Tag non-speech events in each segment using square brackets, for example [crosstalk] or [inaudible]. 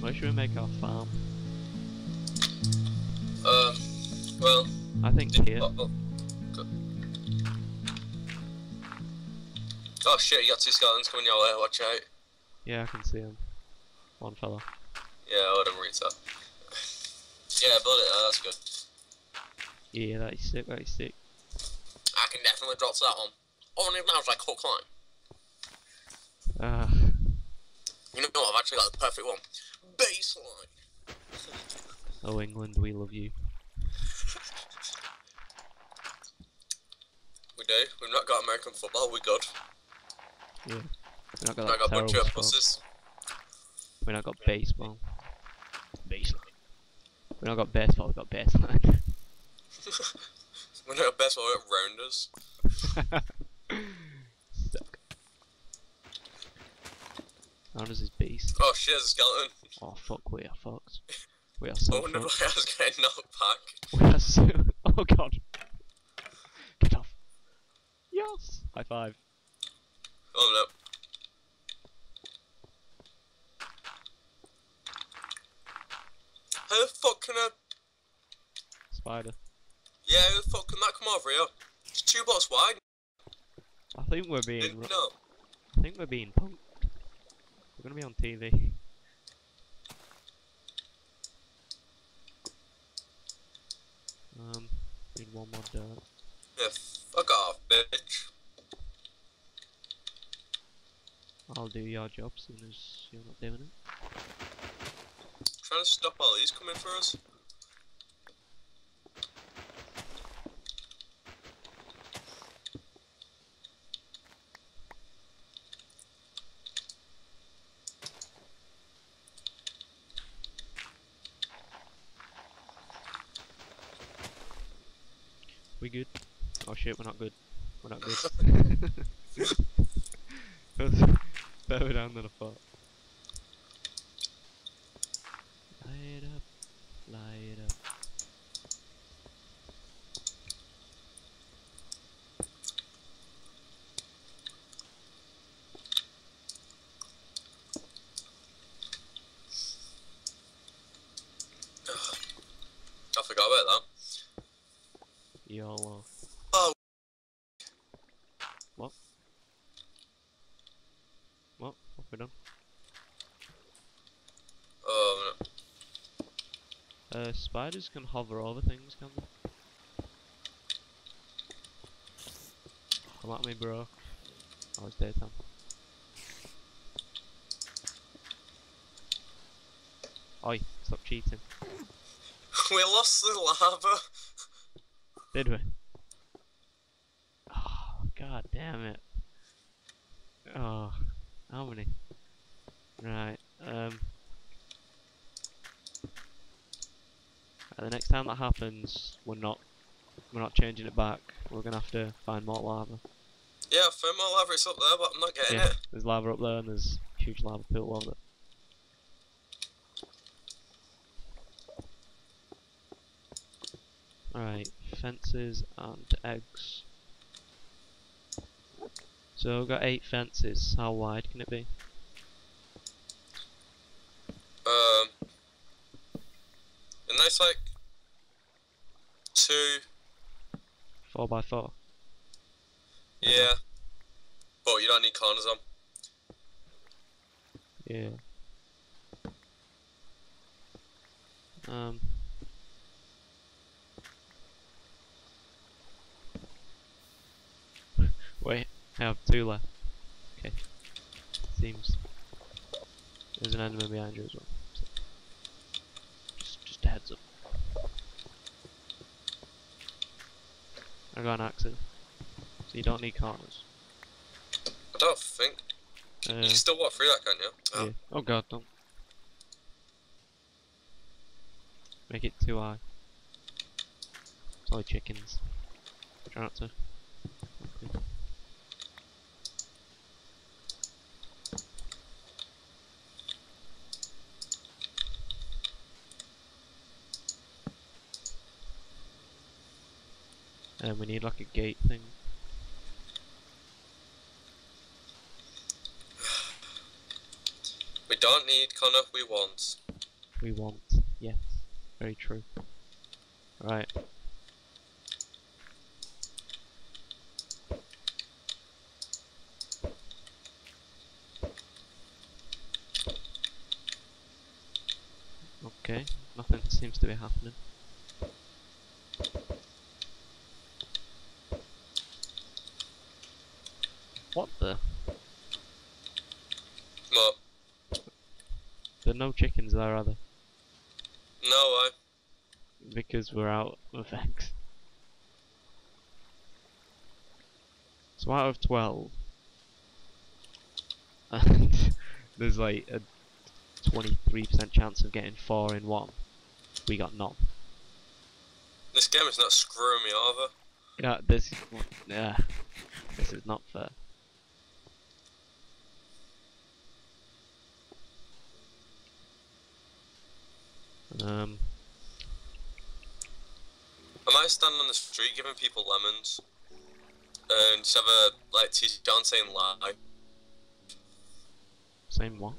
Where should we make our farm? Um, well, I think did, here. oh, oh, oh shit, you got two skeletons coming your way, watch out. Yeah, I can see them. One fella. Yeah, whatever it's up. Yeah, build it, uh, that's good. Yeah, that is sick, that is sick. I can definitely drop to that one. Oh, and even I was like hook line. Ah, You know what, I've actually got the perfect one. Baseline. oh England, we love you. We do. We've not got American football, We're good. Yeah. We've not got We've not got a bunch of sport. buses. We not got baseball. Baseball. We've not got baseball, We've got baseline. [laughs] We're not got best one, we got rounders. [laughs] How does his beast? Oh shit, there's a skeleton. [laughs] Oh fuck, we are fucked. We are I [laughs] oh, so wondered why. [laughs] I was getting knocked back. We are so. Oh god. Get off. Yes. High five. Oh no. How the fuck can I... Spider. Yeah, how the fuck can that come over here? It's two blocks wide. I think we're being. Know. I think we're being punked. We're gonna be on TV. Um, need one more dirt. Yeah, fuck off, bitch. I'll do your job soon as you're not doing it. Trying to stop all these coming for us. We good? Oh shit, we're not good. We're not good. That was [laughs] Further down than I thought. Light up, light up. I forgot about that. YOLO. Oh. What? What? What we done? Oh no. Uh, spiders can hover over things, can they? Come at me, bro. Oh, it's daytime. Oi, stop cheating. [laughs] we lost the lava. Did we? Oh, god damn it. Oh, how many? Right, um. uh, the next time that happens, we're not, we're not changing it back. We're gonna have to find more lava. Yeah, I found my lava, it's up there, but I'm not getting Yeah, it. there's lava up there and there's a huge lava pool over it. Alright, fences and eggs. So we've got eight fences. How wide can it be? Um, a nice like two, Four by four. yeah. But you don't need corners on. Yeah. Um. I have two left. Okay. Seems there's an enemy behind you as well. so- Just, just a heads up. I got an axe in, so you don't need corners. I don't think. Uh, You can still walk through that, can't you? Oh. yeah. Oh god, don't. Make it too high. It's only chickens. Try not to. Okay. And we need like a gate thing. We don't need Connor, we want. we want. Yes, very true. Right. Okay, nothing seems to be happening. What the? What? There are no chickens there, are there? No, I. Because we're out of eggs. So out of 12, [laughs] and there's like a 23% chance of getting 4 in 1, we got none. This game is not screwing me over. Yeah, this yeah, this is not fair. Um, I standing on the street giving people lemons. And just have a, like, teach John saying lie. same one.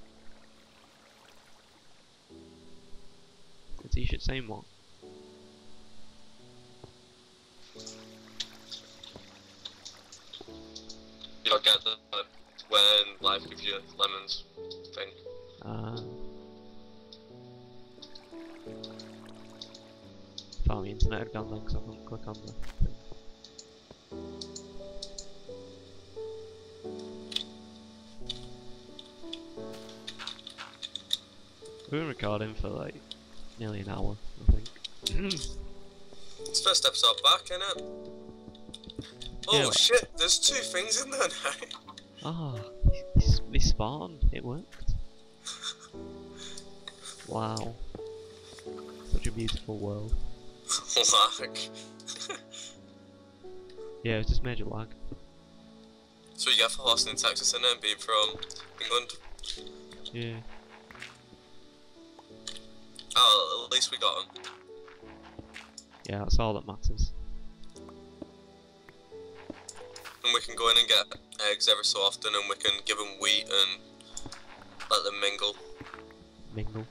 The t-shirt, same one. You don't get the, when life gives you lemons thing. Uh, thought the internet had gone then 'cause I couldn't click on the thing. We've been recording for like nearly an hour, I think. It's first episode back, innit? Oh Yeah. shit, there's two things in there now. Ah, they, they spawned. It worked. [laughs] Wow. Such a beautiful world. [laughs] Lag. Yeah, it was just major lag. So you get for listening in Texas and then being from England. Yeah. Oh, at least we got them. Yeah, that's all that matters. And we can go in and get eggs every so often and we can give them wheat and let them mingle. Mingle.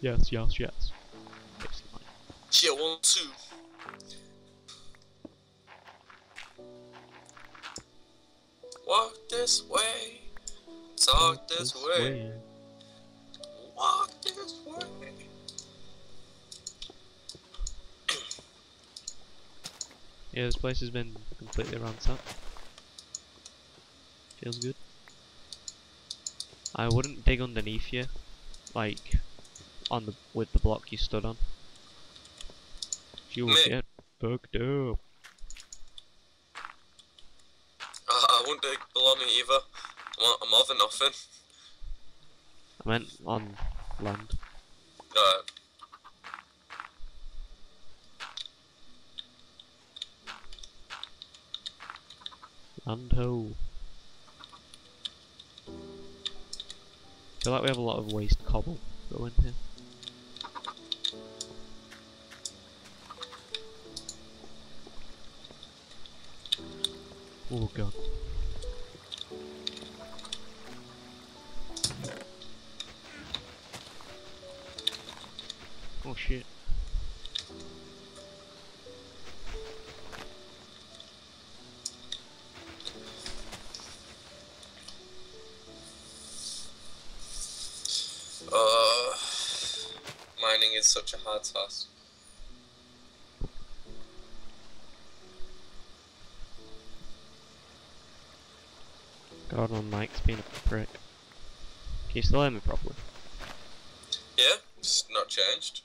Yes, yes, yes. Yeah, one, two. Walk this way. Talk this way. Walk this way. [clears throat] Yeah, this place has been completely ransacked. Feels good. I wouldn't dig underneath you, like on the with the block you stood on. You will get fucked up. Uh, I won't dig below me either. I'm, I'm over nothing. I meant on land. Uh, Land ho. feel like we have a lot of waste cobble going here. Oh god. Oh shit. uh, mining is such a hard task. God, my mic's being a prick. Can you still hear me properly? Yeah, it's not changed.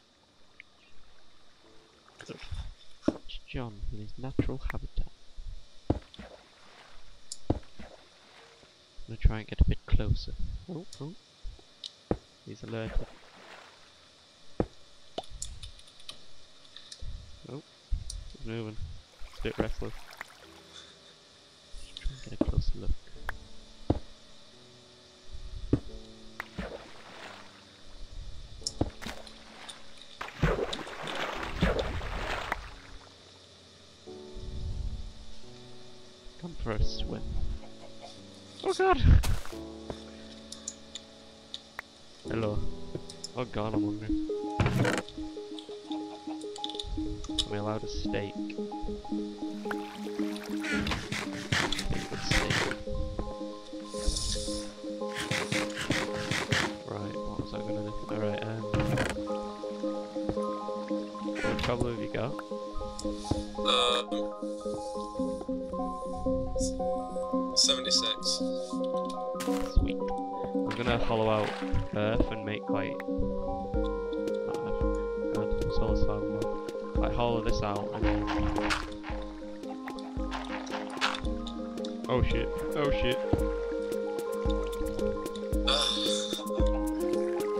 Good. It's John in his natural habitat. I'm gonna try and get a bit closer. Oh, oh. He's alerted. Oh, he's moving. It's a bit restless. Just try and get a closer look. Hello. Oh god, I'm hungry. Am I allowed a steak? The steak. Right, what was I gonna do? Alright, um... What trouble have you got? Um, 76. Sweet. I'm gonna hollow out earth and make like God, solar more. Like hollow this out and then Oh shit. Oh shit.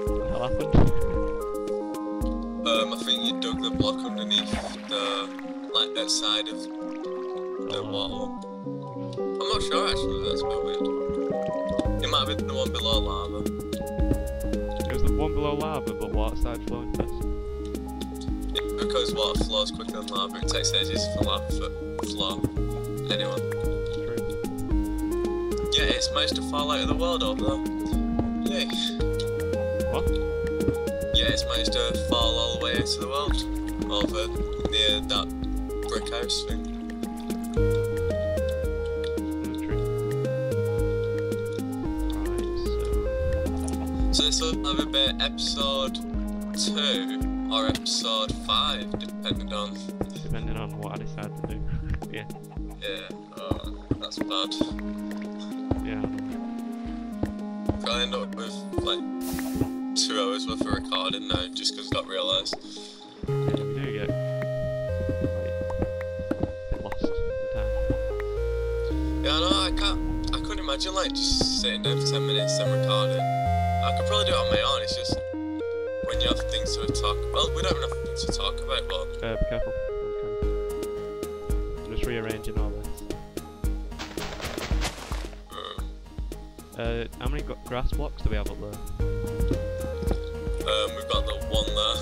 What the hell happened? um, I think you dug the block underneath the, like, that side of the Oh. wall. Sure actually, that's a bit weird. It might have been the one below lava. It was the one below lava but water started flowing first. Yeah, because water flows quicker than lava, it takes ages for lava to flow. Anyway. True. Yeah, it's managed to fall out of the world over there. Yay. What? Yeah, it's managed to uh, fall all the way into the world over near that brick house thing. This will either be episode 2 or episode 5, depending on. depending on what I decide to do. [laughs] yeah. Yeah, uh, that's bad. Yeah. I end up with like 2 hours worth of recording now just because I got realised. Yeah, we do get like lost in time. Yeah, I know, I can't. I couldn't imagine like just sitting there for 10 minutes and recording. I could probably do it on my own, it's just when you have things to talk Well, we don't have things to talk about, but Uh, be careful. I'm just rearranging all this. um, Uh, how many grass blocks do we have up there? um, we've got the one there,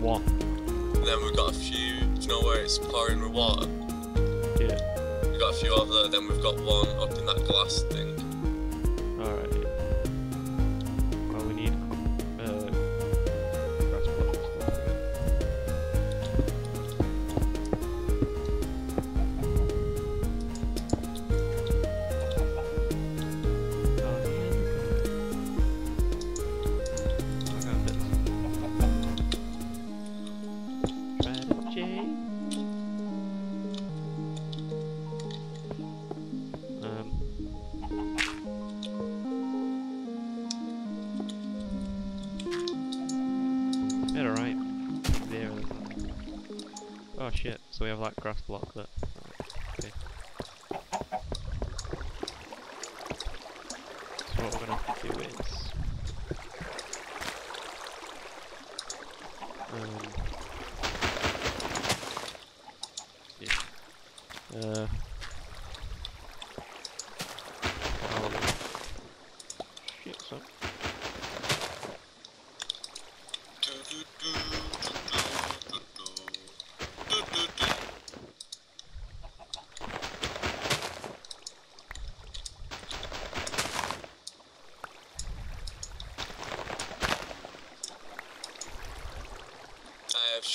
One. and then we've got a few. Do you know where it's pouring with water? Yeah. We've got a few over there, then we've got one up in that glass thing. Oh shit, so we have that grass block there.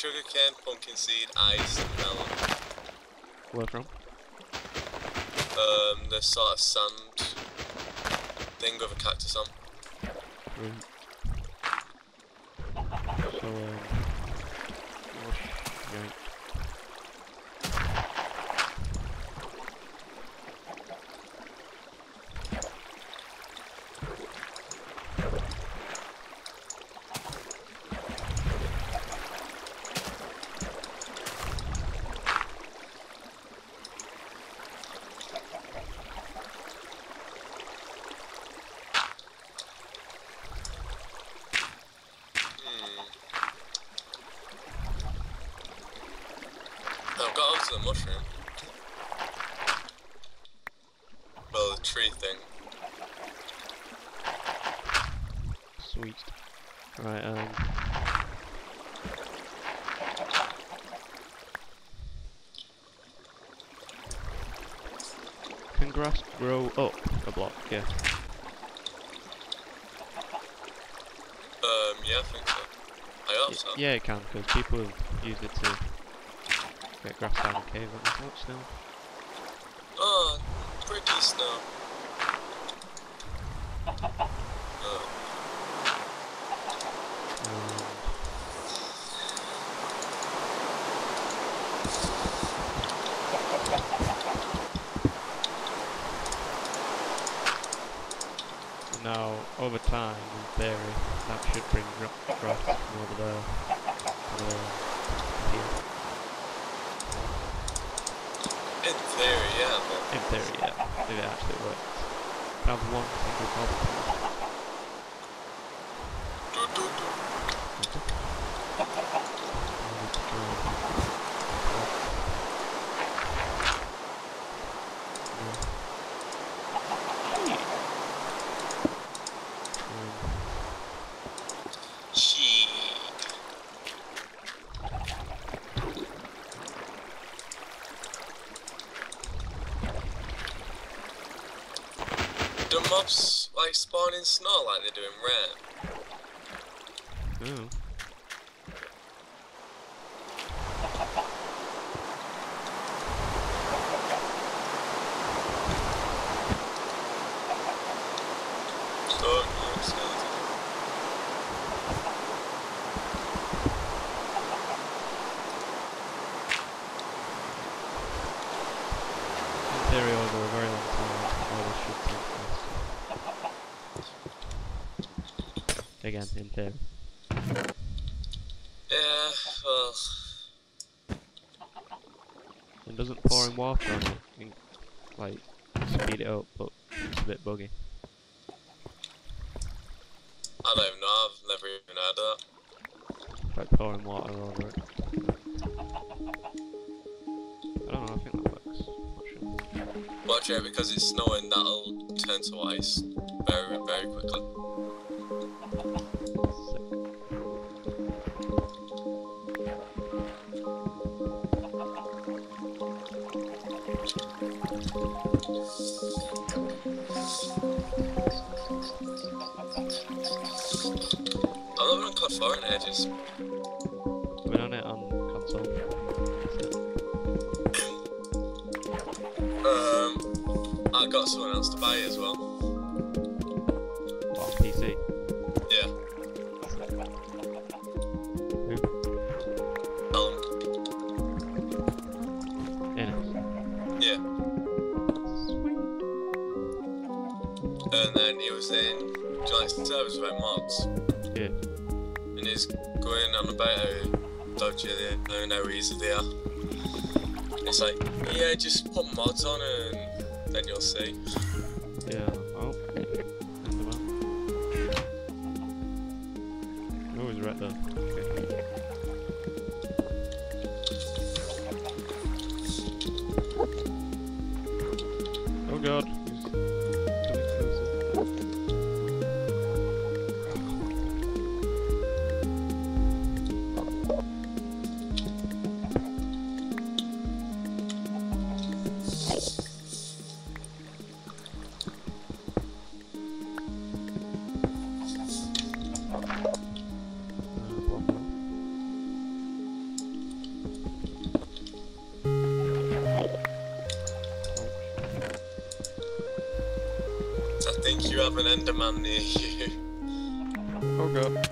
Sugarcane, pumpkin seed, ice, and melon. Where from? Um, the sort of sand thing with a cactus on. Right. So, um... Whoosh, yank. Hmm. Got onto the mushroom. Well, the tree thing. Sweet. Right, um... Can grass grow up a block? Yeah. Um, yeah, I think so. I hope so. Yeah, it can, because people have used it to get grass down in cave and as much now. Oh, pretty snow. Now, over time, in theory, that should bring gra- grass from over there. Over there. Here. In theory, yeah, but In theory, yeah, it actually works. I have one single cobblestone? do, do, do. I need to draw. Um, Shit. Do mobs like spawn in snow like they do in. Oh, no, skeleton. In theory, over a very long time, all this should take place. Again, eh, in theory. Yeah, well, And doesn't pouring water on it, like, speed it up, but it's a bit buggy. I don't know. I've never even heard of that. Like pouring water over it. I don't know, I think that works. Not sure. Watch out because it's snowing. That'll turn to ice very, very quickly. I'm not on COD 4 in ages. I've been on it on console. It. Um, I got someone else to buy it as well. And then he was in Giant Service about mods. Yeah. And he's going on about how dodgy they are and how easy they are. It's like, yeah, just put mods on and then you'll see. Yeah. Oh. End of that. Oh, he's right there. Okay. Oh god. Think you have an Enderman near [laughs] you. Oh god.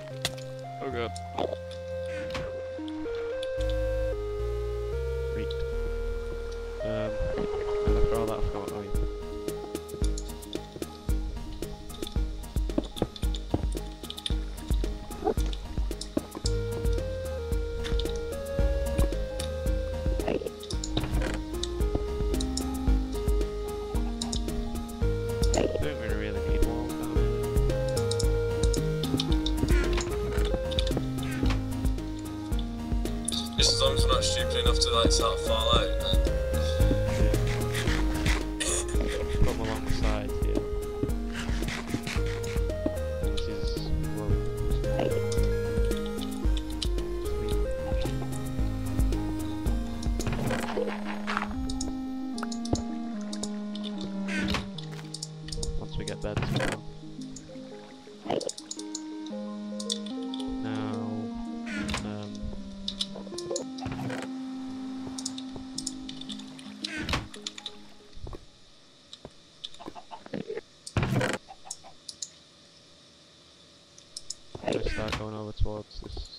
Stupid enough to like sort of fall out. And let's start